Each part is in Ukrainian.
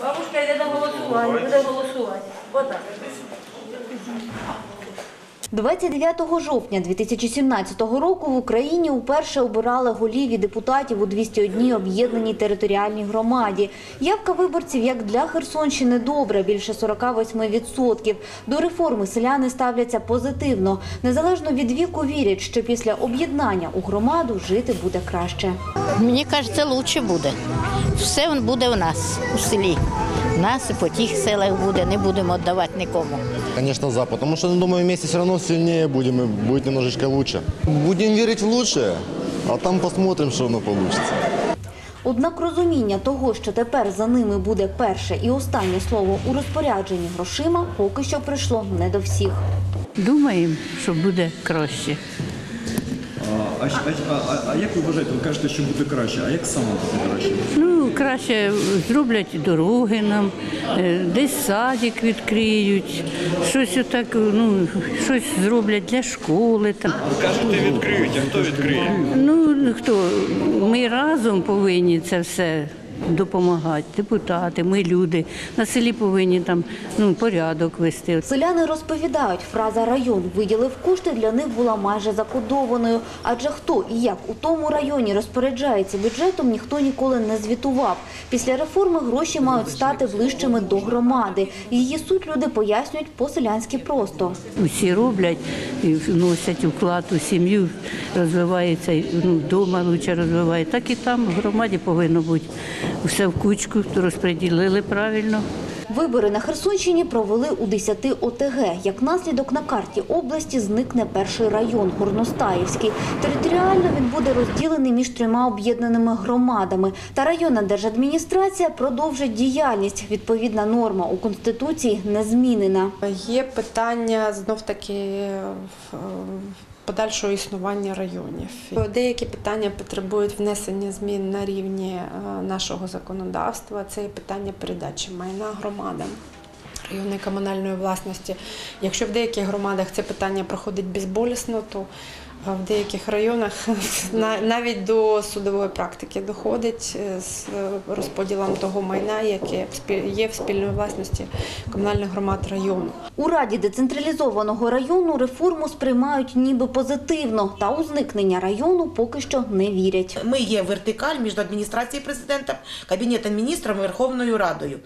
Бабушка йде на голосування, буде голосувати. Отак. 29 жовтня 2017 року в Україні уперше обирали голів і депутатів у 201 об'єднаній територіальній громаді. Явка виборців, як для Херсонщини, добра, більше 48%. До реформи селяни ставляться позитивно. Незалежно від віку вірять, що після об'єднання у громаду жити буде краще. Мені кажеться, краще буде. Все він буде у нас, у селі. У нас і по тих селах буде, не будемо віддавати нікому. Конечно, за, потому что, ну, думаю, вместе все равно сильнее будем и будет немножечко лучше. Будем верить в лучшее, а там посмотрим, что оно получится. Однак розуміння того, що тепер за ними буде перше і останнє слово у розпорядженні грошима, поки що прийшло не до всіх. Думаємо, що буде краще. А, а, а, а, а як ви вважаєте, ви кажете, що буде краще, а як саме буде краще? Ну, краще зроблять дороги нам, е, десь садик відкриють, щось отак, ну, щось зроблять для школи. Там. Ви кажете, відкриють, а хто відкриє? Ну, хто? Ми разом повинні це все допомагати. Депутати, ми люди. На селі повинні там ну, порядок вести. Селяни розповідають, фраза район виділив кошти для них була майже закодованою. Адже хто і як у тому районі розпоряджається бюджетом, ніхто ніколи не звітував. Після реформи гроші мають стати ближчими до громади. Її суть люди пояснюють по-селянськи просто. Усі роблять і вносять вклад у сім'ю, розвивається, ну, вдома лучше розвиває. Так і там в громаді повинно бути. Все в кучку розподілили правильно. Вибори на Херсонщині провели у 10 ОТГ. Як наслідок на карті області зникне перший район Горностаївський. Територіально він буде розділений між трьома об'єднаними громадами. Та районна держадміністрація продовжить діяльність. Відповідна норма у Конституції не змінена. Є питання знов таки подальшого існування районів. Деякі питання потребують внесення змін на рівні е, нашого законодавства. Це питання передачі майна громадам. Районної комунальної власності. Якщо в деяких громадах це питання проходить безболісно, то е, в деяких районах на- навіть до судової практики доходить е, з розподілом того майна, яке є в спільної власності комунальних громад району. У раді децентралізованого району реформу сприймають ніби позитивно, та у зникнення району поки що не вірять. Ми є вертикаль між адміністрацією президента, кабінетом міністрів і Верховною Радою.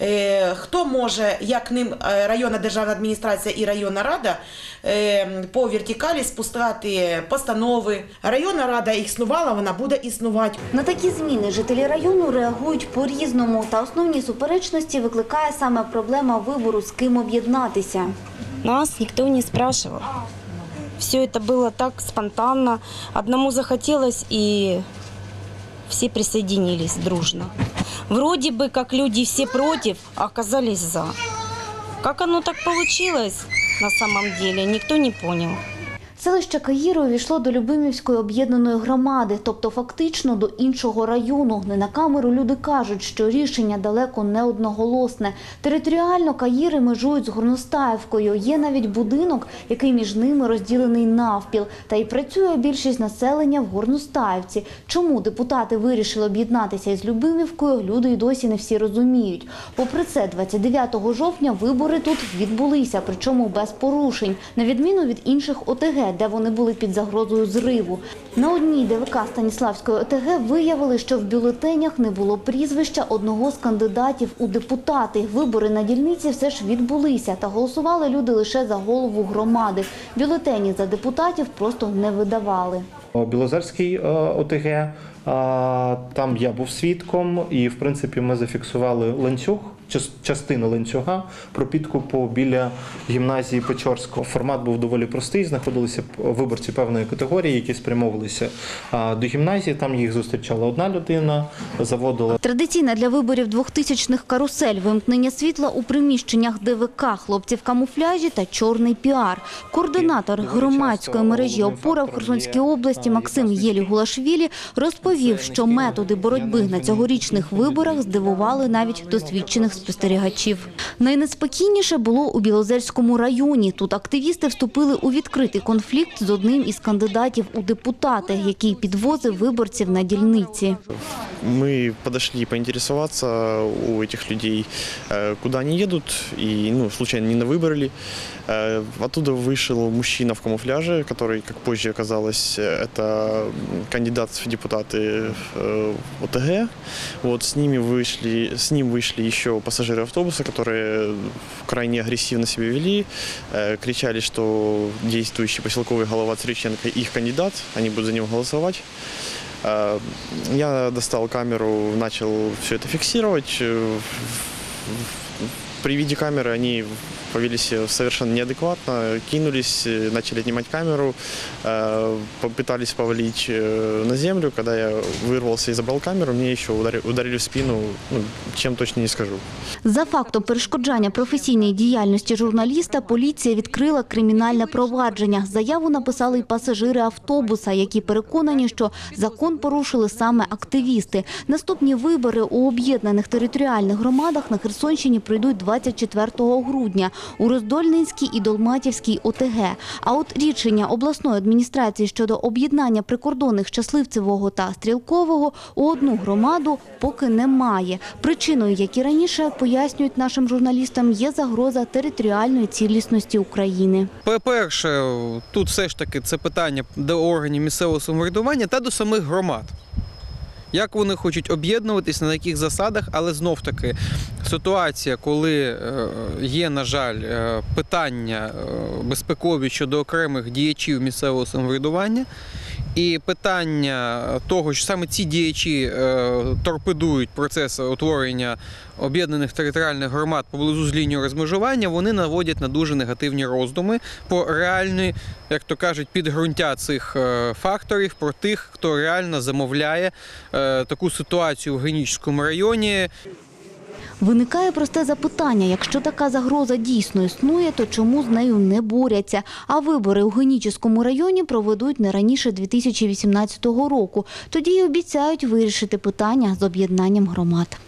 Е, Хто може, як ним е, районна державна адміністрація і районна рада е, по вертикалі спускати постанови. Районна рада існувала, вона буде існувати. На такі зміни жителі району реагують по-різному, та основні суперечності викликає саме проблема вибору, з ким об'єднатися. Нас никто не спрашивал. Все это было так спонтанно. Одному захотелось, и все присоединились дружно. Вроде бы как люди все против, а оказались за. Как оно так получилось на самом деле, никто не понял. Селище Каїро увійшло до Любимівської об'єднаної громади, тобто фактично до іншого району. Не на камеру люди кажуть, що рішення далеко не одноголосне. Територіально Каїри межують з Горностаївкою. Є навіть будинок, який між ними розділений навпіл. Та й працює більшість населення в Горностаївці. Чому депутати вирішили об'єднатися із Любимівкою, люди й досі не всі розуміють. Попри це, 29 жовтня вибори тут відбулися, причому без порушень, на відміну від інших ОТГ, де вони були під загрозою зриву. На одній ДВК Станіславської ОТГ виявили, що в бюлетенях не було прізвища одного з кандидатів у депутати. Вибори на дільниці все ж відбулися, та голосували люди лише за голову громади. Бюлетені за депутатів просто не видавали. Білозерський е, ОТГ. Там я був свідком, і в принципі ми зафіксували ланцюг, час- частину ланцюга пропідкупу біля гімназії Печорського. Формат був доволі простий. Знаходилися виборці певної категорії, які спрямовувалися до гімназії. Там їх зустрічала одна людина, заводила Традиційна для виборів 2000-х карусель, вимкнення світла у приміщеннях ДВК, хлопці в камуфляжі та чорний піар. Координатор громадської мережі «Опора» в Херсонській області Максим Єлі Гулашвілі розповів, що методи боротьби на цьогорічних виборах здивували навіть досвідчених спостерігачів. Найнеспокійніше було у Білозерському районі. Тут активісти вступили у відкритий конфлікт з одним із кандидатів у депутати, який підвозив виборців на дільниці. Мы подошли поинтересоваться у этих людей, э, куда они едут, и ну, случайно не на выборы ли. Э, Оттуда вышел мужчина в камуфляже, который, как позже оказалось, э, это кандидат в депутаты э, ОТГ. Вот, с, ними вышли, с ним вышли еще пассажиры автобуса, которые крайне агрессивно себя вели, э, кричали, что действующий поселковый голова Цриченко их кандидат, они будут за него голосовать. Э, Я достал камеру, начал все это фиксировать. Э, При виде камеры они повели себя совершенно неадекватно, кинулись, э, начали отнимать камеру, э, попытались повалить э, на землю. Когда я вырвался и забрал камеру, мне еще ударили, ударили в спину, ну, чем точно не скажу. За фактом перешкоджання професійній діяльності журналіста поліція відкрила кримінальне провадження. Заяву написали й пасажири автобуса, які переконані, що закон порушили саме активісти. Наступні вибори у об'єднаних територіальних громадах на Херсонщині пройдуть 24 грудня у Роздольнинській і Долматівській ОТГ. А от рішення обласної адміністрації щодо об'єднання прикордонних щасливцевого та стрілкового у одну громаду поки немає. Причиною, як і раніше пояснюють нашим журналістам, є загроза територіальної цілісності України. По-перше, тут все ж таки це питання до органів місцевого самоврядування та до самих громад. Як вони хочуть об'єднуватись, на яких засадах, але знов таки ситуація, коли е, є, на жаль, е, питання е, безпекові щодо окремих діячів місцевого самоврядування, і питання того, що саме ці діячі е, торпедують процес утворення об'єднаних територіальних громад поблизу з лінією розмежування, вони наводять на дуже негативні роздуми по реальної, як то кажуть, підґрунтя цих е, факторів про тих, хто реально замовляє е, таку ситуацію в Генічському районі. Виникає просте запитання: якщо така загроза дійсно існує, то чому з нею не боряться? А вибори у Генічеському районі проведуть не раніше 2018 року. Тоді й обіцяють вирішити питання з об'єднанням громад.